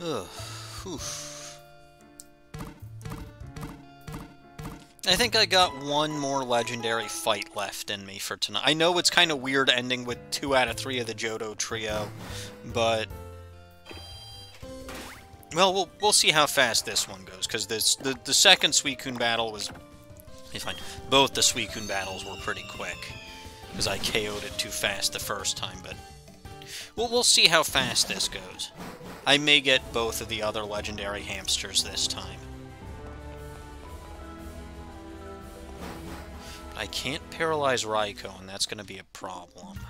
Ugh. I think I got one more legendary fight left in me for tonight. I know it's kind of weird ending with two out of three of the Johto trio, but... Well, we'll, we'll see how fast this one goes, because this the, the second Suicune battle was... It's fine. Both the Suicune battles were pretty quick, because I KO'd it too fast the first time, but... Well, we'll see how fast this goes. I may get both of the other legendary hamsters this time. I can't paralyze Raikou, and that's going to be a problem.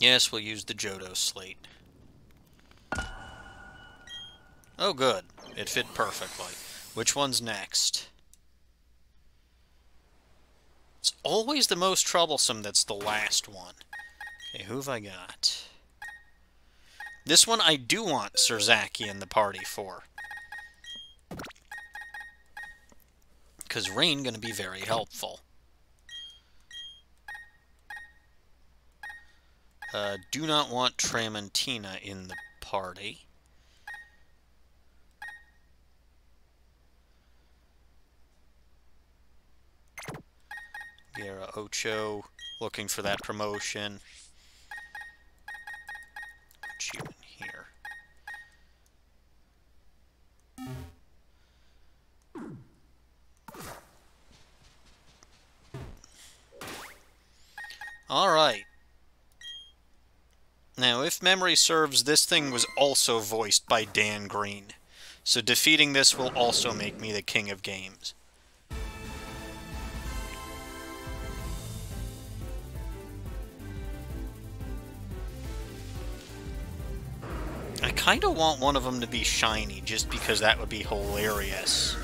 Yes, we'll use the Johto Slate. Oh, good. It fit perfectly. Which one's next? It's always the most troublesome that's the last one. Okay, who have I got? This one I do want Surzaki in the party for. Because Rain going to be very helpful. Uh, do not want Tramontina in the party. Guerra Ocho looking for that promotion. Put you in here. Alright. Now, if memory serves, this thing was also voiced by Dan Green. So defeating this will also make me the king of games. Kind of want one of them to be shiny, just because that would be hilarious.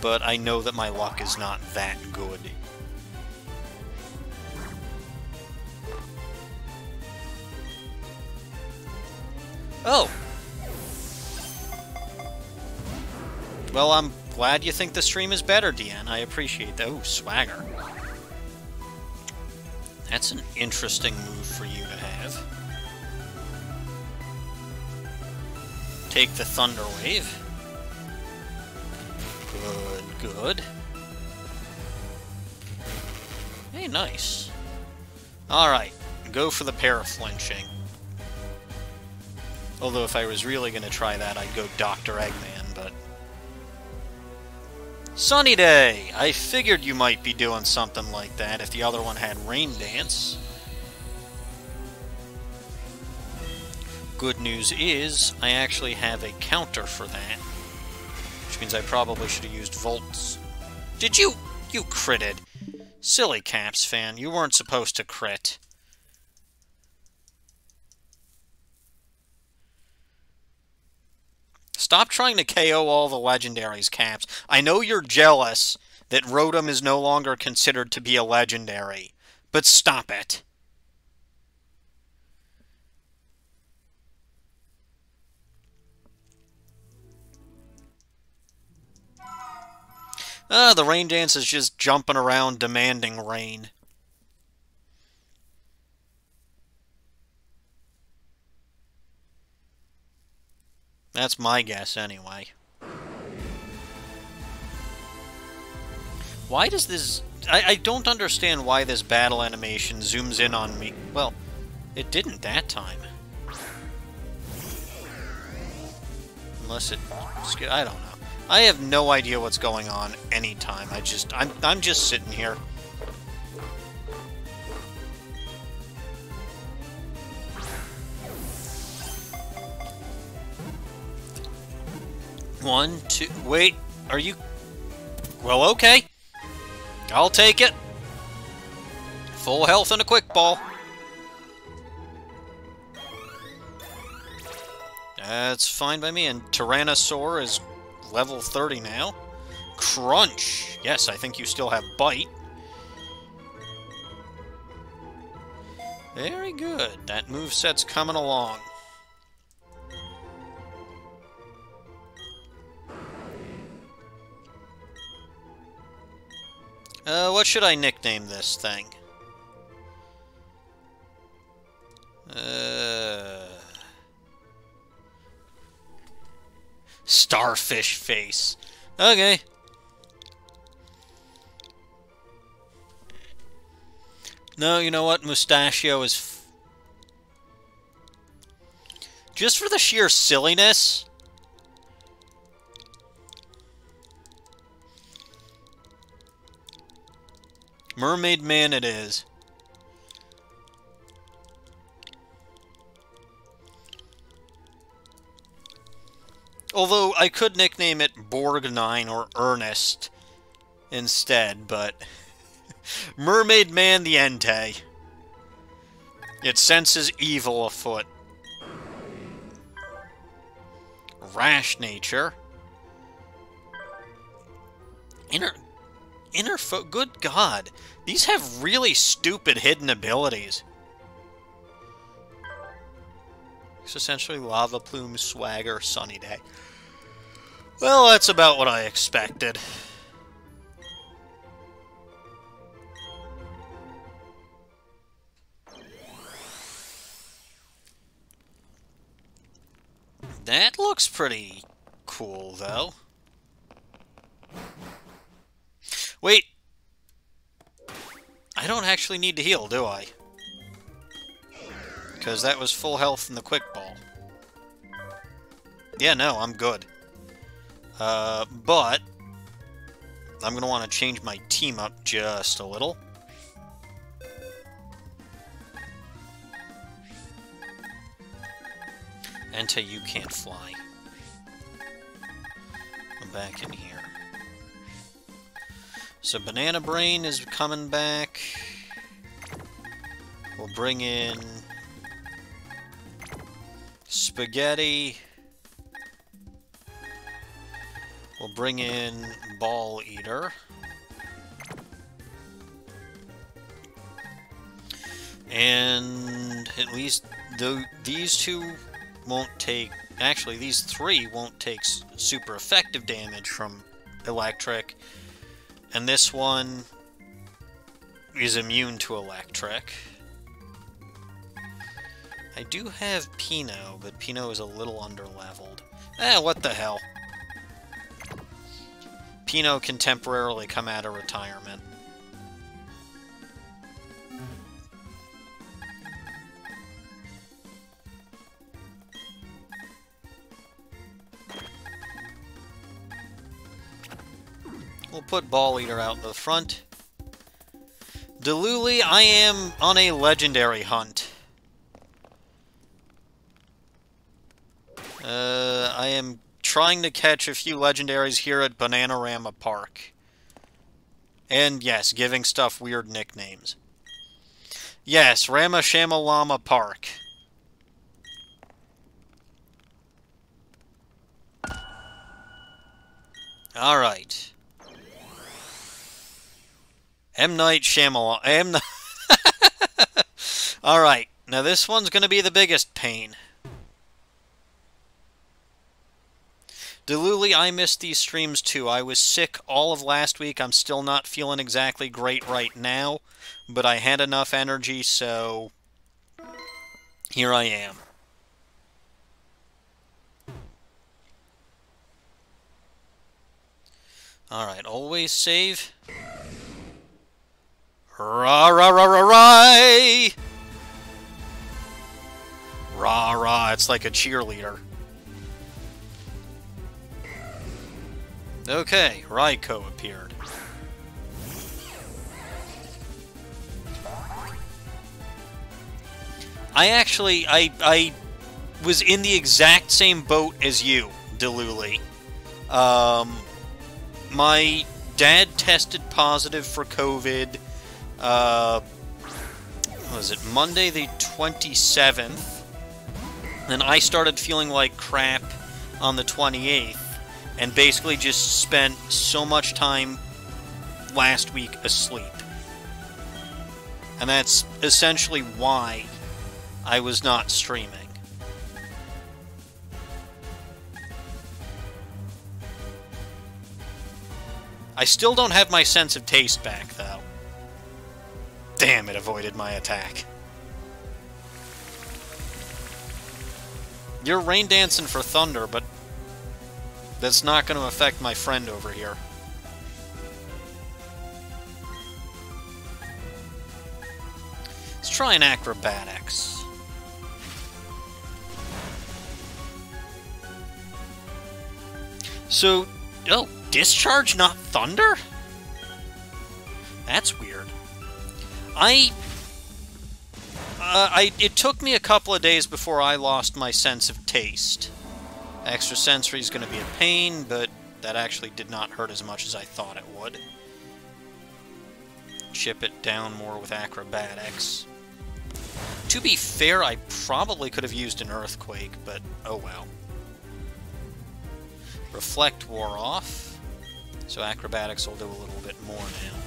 But I know that my luck is not that good. Oh! Well, I'm glad you think the stream is better, Deanne. I appreciate that. Oh, swagger. That's an interesting move for you to have. Take the Thunder Wave. Good, good. Hey, nice. Alright, go for the para-flinching. Although if I was really going to try that, I'd go Dr. Eggman, but... Sunny Day! I figured you might be doing something like that if the other one had Rain Dance. Good news is, I actually have a counter for that. Which means I probably should have used Volts. Did you... you critted? Silly Caps fan, you weren't supposed to crit. Stop trying to KO all the legendaries, Caps. I know you're jealous that Rotom is no longer considered to be a legendary, but stop it. Ah, the rain dance is just jumping around demanding rain. That's my guess, anyway. Why does this... I, I don't understand why this battle animation zooms in on me. Well, it didn't that time. Unless it... I don't know. I have no idea what's going on anytime. I just... I'm, I'm just sitting here. One, two... Wait, are you... Well, okay. I'll take it. Full health and a quick ball. That's fine by me, and Tyrannosaur is level 30 now. Crunch! Yes, I think you still have Bite. Very good. That move set's coming along. Uh, what should I nickname this thing? Uh... Starfish face. Okay. No, you know what? Mustachio is... Just for the sheer silliness... Mermaid Man it is. Although I could nickname it Borgnine or Ernest instead, but... Mermaid Man the Entei. It senses evil afoot. Rash nature. Inner... Inner Good God. These have really stupid hidden abilities. It's essentially Lava Plume, Swagger, Sunny Day. Well, that's about what I expected. That looks pretty cool, though. Wait! I don't actually need to heal, do I? Because that was full health in the quick ball. Yeah, no, I'm good. Uh, but... I'm going to want to change my team up just a little. Entei, you can't fly. I'm back in here. So Banana Brain is coming back. We'll bring in Spaghetti. We'll bring in Ball Eater. And at least the, these two won't take... Actually, these three won't take super effective damage from electric. And this one is immune to electric. I do have Pino, but Pino is a little underleveled. Eh, what the hell. Pino can temporarily come out of retirement. We'll put Ball Eater out in the front. Deluli, I am on a legendary hunt. Uh, I am trying to catch a few legendaries here at Bananarama Park. And yes, giving stuff weird nicknames. Yes, Rama Shamalama Park. Alright. M. Night Shyamalan. M. Alright, now this one's going to be the biggest pain. Deluli, I missed these streams too. I was sick all of last week. I'm still not feeling exactly great right now, but I had enough energy, so here I am. Alright, always save. Rah, rah, rah, rah, rah! Rah, rah, it's like a cheerleader. Okay, Raikou appeared. I actually, I, I was in the exact same boat as you, Deluli. Um, my dad tested positive for COVID uh, was it Monday the 27th? And I started feeling like crap on the 28th, and basically just spent so much time last week asleep. And that's essentially why I was not streaming. I still don't have my sense of taste back, though. Damn, it avoided my attack. You're rain dancing for thunder, but that's not going to affect my friend over here. Let's try an acrobatics. So, oh, discharge, not thunder? That's weird. I uh, I it took me a couple of days before I lost my sense of taste. Extrasensory is going to be a pain, but that actually did not hurt as much as I thought it would. Chip it down more with acrobatics. To be fair, I probably could have used an earthquake, but oh well. Reflect wore off, so acrobatics will do a little bit more now.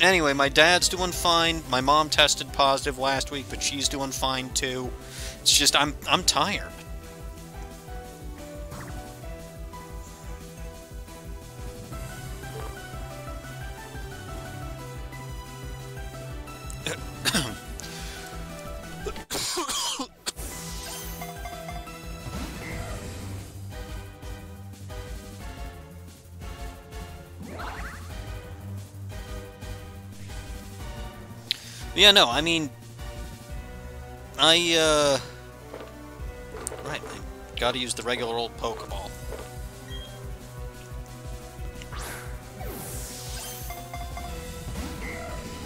Anyway, my dad's doing fine. My mom tested positive last week, but she's doing fine too. It's just I'm I'm tired. Yeah, no, I mean, I, uh, right, I gotta use the regular old Pokeball.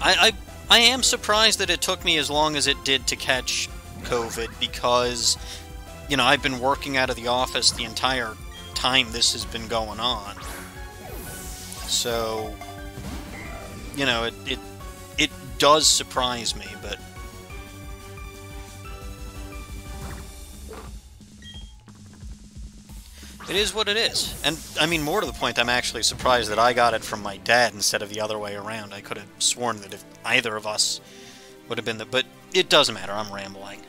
I, I, I am surprised that it took me as long as it did to catch COVID because, you know, I've been working out of the office the entire time this has been going on. So, you know, it, it does surprise me, but... It is what it is. And, I mean, more to the point, I'm actually surprised that I got it from my dad instead of the other way around. I could have sworn that if either of us would have been the... But it doesn't matter, I'm rambling.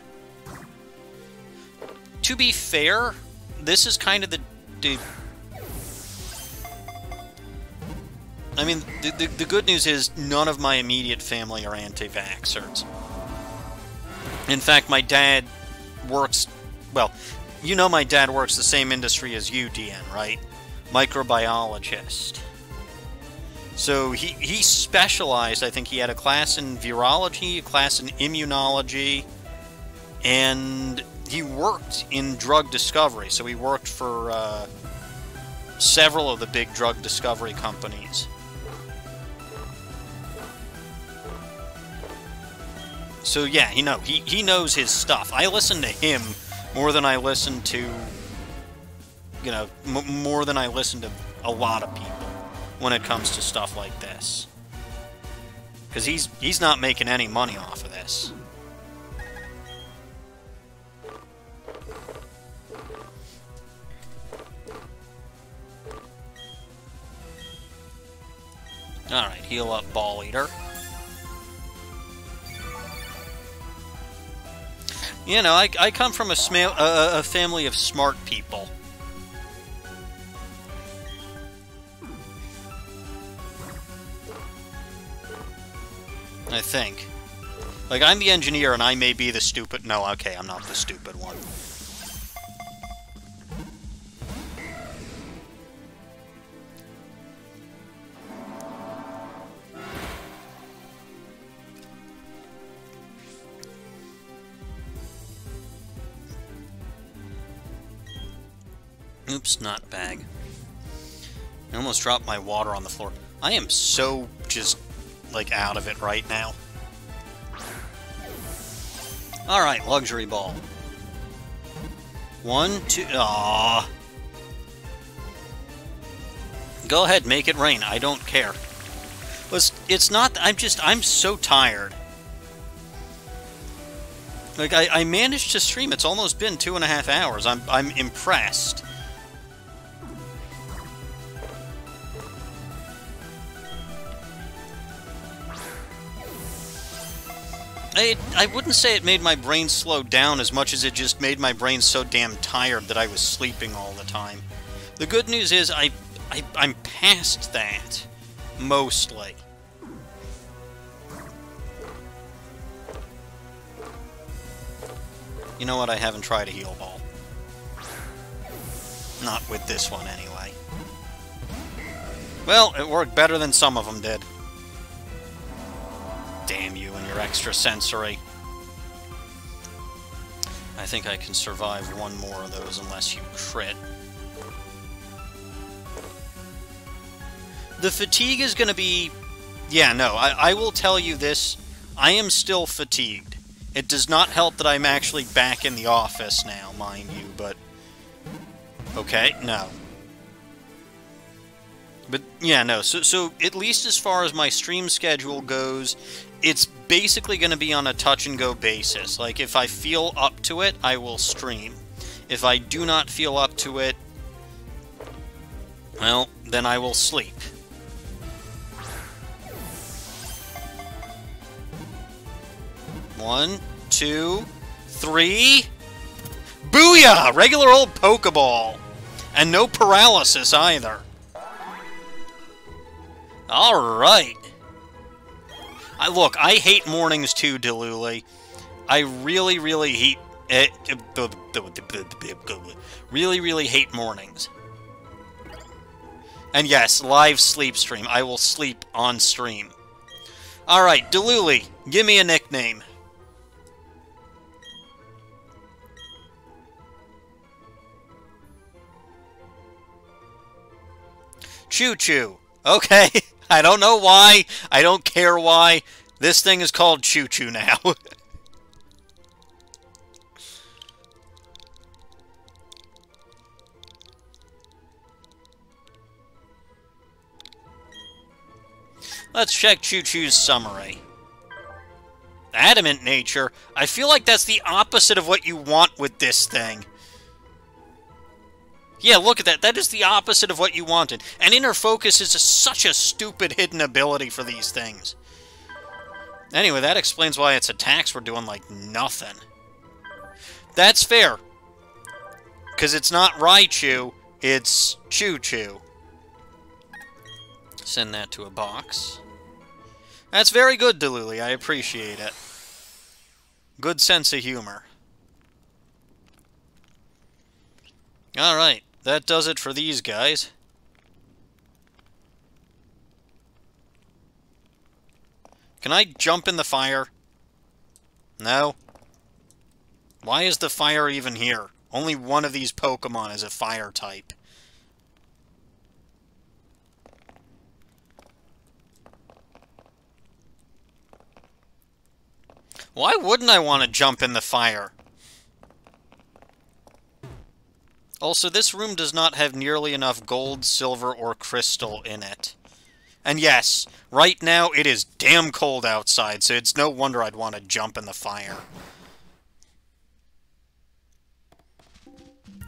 To be fair, this is kind of the... the I mean, the, the, the, good news is none of my immediate family are anti-vaxxers. In fact, my dad works, well, you know my dad works the same industry as you, DN, right? Microbiologist. So he, he specialized, I think he had a class in virology, a class in immunology, and he worked in drug discovery. So he worked for uh, several of the big drug discovery companies. So yeah, you know, he, he knows his stuff. I listen to him more than I listen to, you know, more than I listen to a lot of people when it comes to stuff like this. Because he's, he's not making any money off of this. Alright, heal up Ball Eater. You know, I, I come from a, a, a family of smart people. I think. Like, I'm the engineer and I may be the stupid... No, okay, I'm not the stupid one. Almost dropped my water on the floor. I am so just, like, out of it right now. Alright, luxury ball. One, two, ah. Go ahead, make it rain. I don't care. It's, it's not, I'm just, I'm so tired. Like, I, I managed to stream. It's almost been two and a half hours. I'm, I'm impressed. It, I wouldn't say it made my brain slow down as much as it just made my brain so damn tired that I was sleeping all the time. The good news is I, I I'm past that, mostly. You know what? I haven't tried a heal ball. Not with this one, anyway. Well, it worked better than some of them did. Damn you and your extra sensory. I think I can survive one more of those unless you crit. The fatigue is going to be... Yeah, no, I, I will tell you this. I am still fatigued. It does not help that I'm actually back in the office now, mind you, but... Okay, no. But, yeah, no, so, so at least as far as my stream schedule goes, it's basically going to be on a touch-and-go basis. Like, if I feel up to it, I will stream. If I do not feel up to it, well, then I will sleep. One, two, three... Booyah! Regular old Pokeball! And no paralysis either. Alright. I look, I hate mornings too, Deluli. I really, really hate it. Really, really hate mornings. And yes, live sleep stream. I will sleep on stream. Alright, Deluli, give me a nickname. Choo Choo. Okay. I don't know why. I don't care why. This thing is called Choo Choo now. Let's check Choo Choo's summary. Adamant nature. I feel like that's the opposite of what you want with this thing. Yeah, look at that. That is the opposite of what you wanted. And inner focus is a, such a stupid hidden ability for these things. Anyway, that explains why its attacks were doing, like, nothing. That's fair. Because it's not Raichu, it's Choo Choo. Send that to a box. That's very good, Deluli. I appreciate it. Good sense of humor. Alright. That does it for these guys. Can I jump in the fire? No? Why is the fire even here? Only one of these Pokemon is a fire type. Why wouldn't I want to jump in the fire? Also, this room does not have nearly enough gold, silver, or crystal in it. And yes, right now it is damn cold outside, so it's no wonder I'd want to jump in the fire.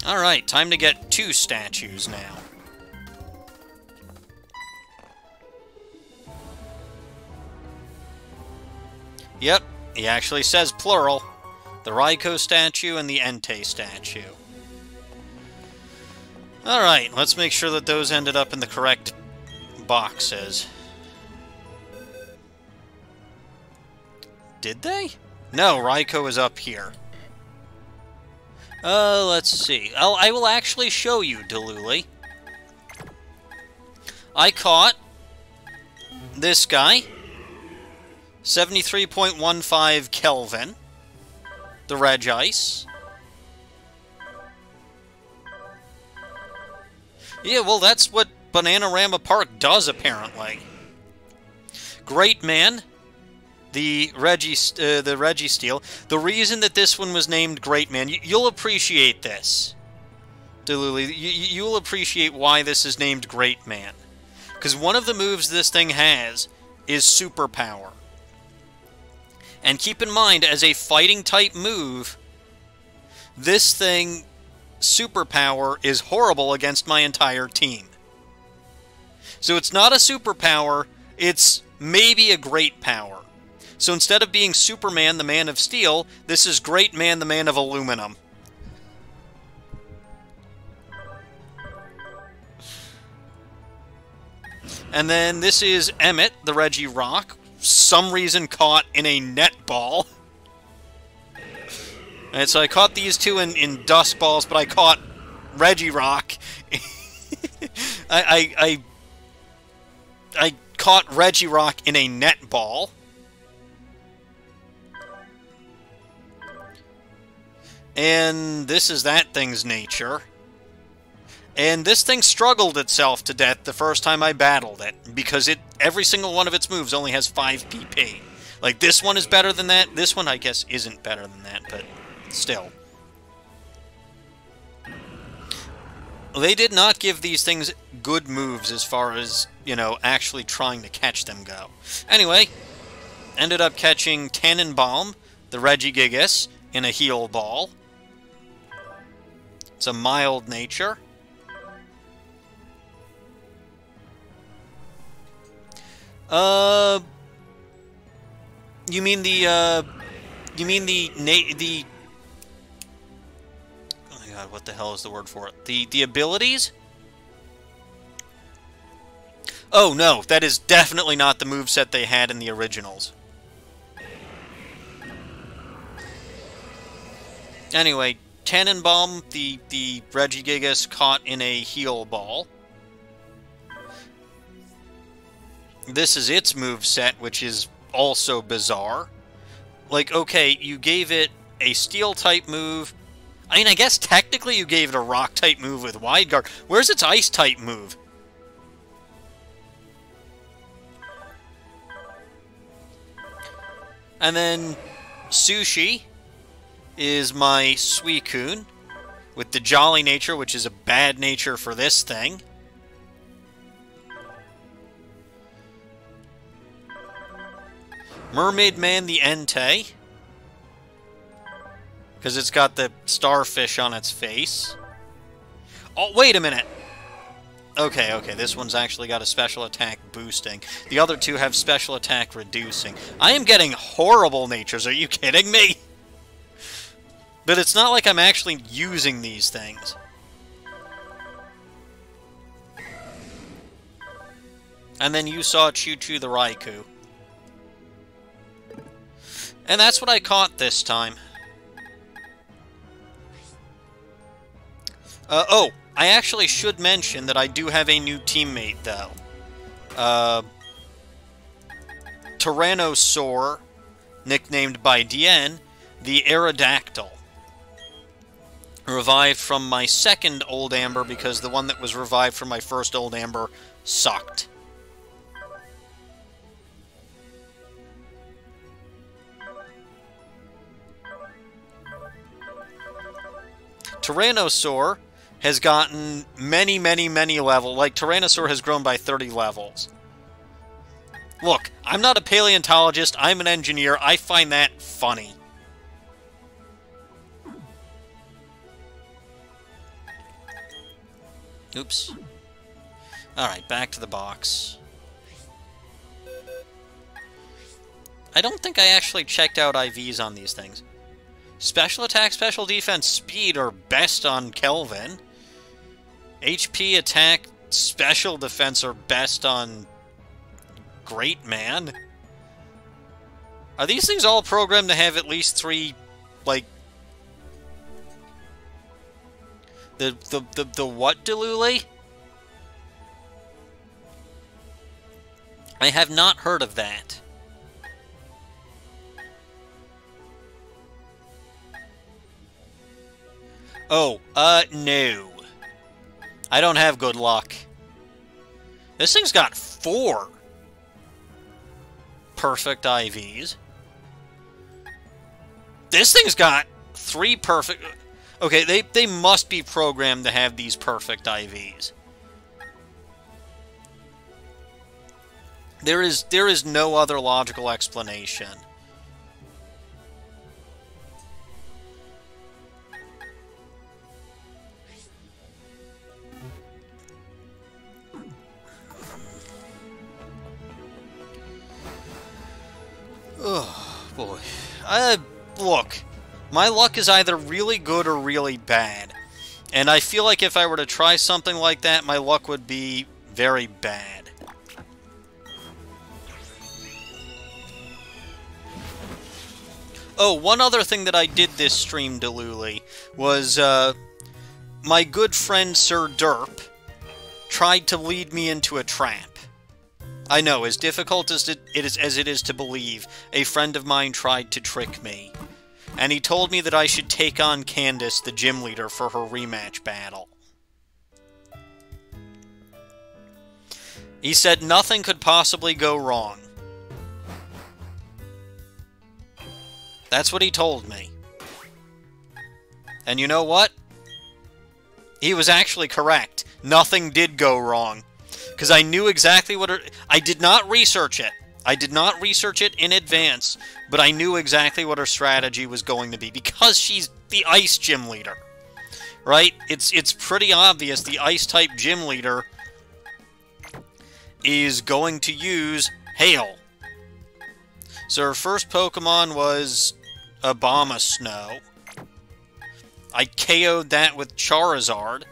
Alright, time to get two statues now. Yep, he actually says plural. The Raikou statue and the Entei statue. Alright, let's make sure that those ended up in the correct boxes. Did they? No, Raikou is up here. Uh, let's see. I'll, I will actually show you, Deluli. I caught this guy. 73.15 Kelvin. The Regice. Yeah, well, that's what Bananarama Park does, apparently. Great Man, the Reggie, uh, the Registeel. The reason that this one was named Great Man, you, will appreciate this, Deluli. You, you'll appreciate why this is named Great Man. Because one of the moves this thing has is Superpower. And keep in mind, as a fighting type move, this thing superpower is horrible against my entire team. So it's not a superpower, it's maybe a great power. So instead of being Superman, the Man of Steel, this is Great Man, the Man of Aluminum. And then this is Emmett, the Regirock, some reason caught in a netball. And so I caught these two in, in dusk balls, but I caught Regirock. I, I, I, I caught Regirock in a net ball. And this is that thing's nature. And this thing struggled itself to death the first time I battled it, because it every single one of its moves only has 5 PP. Like, this one is better than that. This one, I guess, isn't better than that, but still. They did not give these things good moves as far as, you know, actually trying to catch them go. Anyway, ended up catching Tannenbaum, the Regigigas, in a heal ball. It's a mild nature. Uh, you mean the uh, you mean the the? God, what the hell is the word for it? The the abilities? Oh no, that is definitely not the move set they had in the originals. Anyway, Tannenbaum, the the Regigigas caught in a heal ball. This is its move set, which is also bizarre. Like, okay, you gave it a steel-type move. I mean, I guess technically you gave it a rock-type move with Wide Guard. Where's its ice-type move? And then Sushi is my Suicune with the Jolly nature, which is a bad nature for this thing. Mermaid Man the Entei. Because it's got the starfish on its face. Oh, wait a minute! Okay, okay, this one's actually got a special attack boosting. The other two have special attack reducing. I am getting horrible natures, are you kidding me? But it's not like I'm actually using these things. And then you saw Choo Choo the Raikou. And that's what I caught this time. Uh, oh, I actually should mention that I do have a new teammate, though. Uh, Tyrannosaur, nicknamed by Dien, the Aerodactyl. Revived from my second Old Amber because the one that was revived from my first Old Amber sucked. Tyrannosaur has gotten many, many, many level. Like, Tyrannosaur has grown by 30 levels. Look, I'm not a paleontologist, I'm an engineer. I find that funny. Oops. Alright, back to the box. I don't think I actually checked out IVs on these things. Special attack, special defense, speed are best on Kelvin. HP, attack, special defense are best on Great Man. Are these things all programmed to have at least three, like... The, the, the, the what, Delulu? I have not heard of that. Oh, uh, no. I don't have good luck. This thing's got four perfect IVs. This thing's got three perfect... Okay, they, they must be programmed to have these perfect IVs. There is there is no other logical explanation. Ugh. boy. Uh, look, my luck is either really good or really bad. And I feel like if I were to try something like that, my luck would be very bad. Oh, one other thing that I did this stream, Deluli, was, uh, my good friend Sir Derp tried to lead me into a trap. I know, as difficult as it is as it is to believe, a friend of mine tried to trick me. And he told me that I should take on Candice, the gym leader, for her rematch battle. He said nothing could possibly go wrong. That's what he told me. And you know what? He was actually correct. Nothing did go wrong because I knew exactly what her, I did not research it. I did not research it in advance, but I knew exactly what her strategy was going to be because she's the ice gym leader. Right? It's it's pretty obvious the ice type gym leader is going to use hail. So her first Pokemon was Abomasnow. I KO'd that with Charizard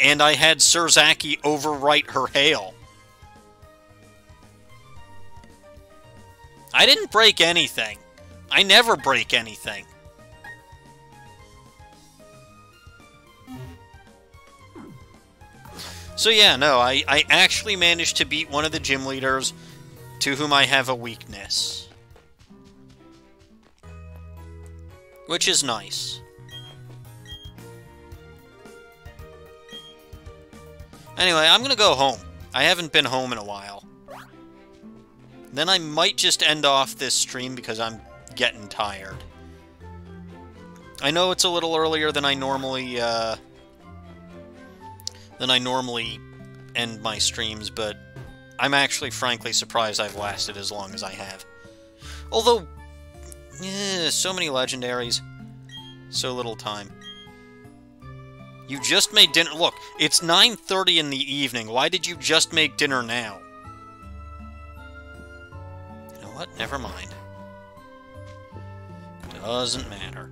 and I had Surzaki overwrite her hail. I didn't break anything. I never break anything. So yeah, no, I, I actually managed to beat one of the gym leaders to whom I have a weakness. Which is nice. Anyway, I'm gonna go home. I haven't been home in a while. Then I might just end off this stream because I'm getting tired. I know it's a little earlier than I normally, uh, than I normally end my streams, but I'm actually frankly surprised I've lasted as long as I have. Although, eh, so many legendaries, so little time. You just made dinner. Look, it's 9.30 in the evening. Why did you just make dinner now? You know what? Never mind. Doesn't matter.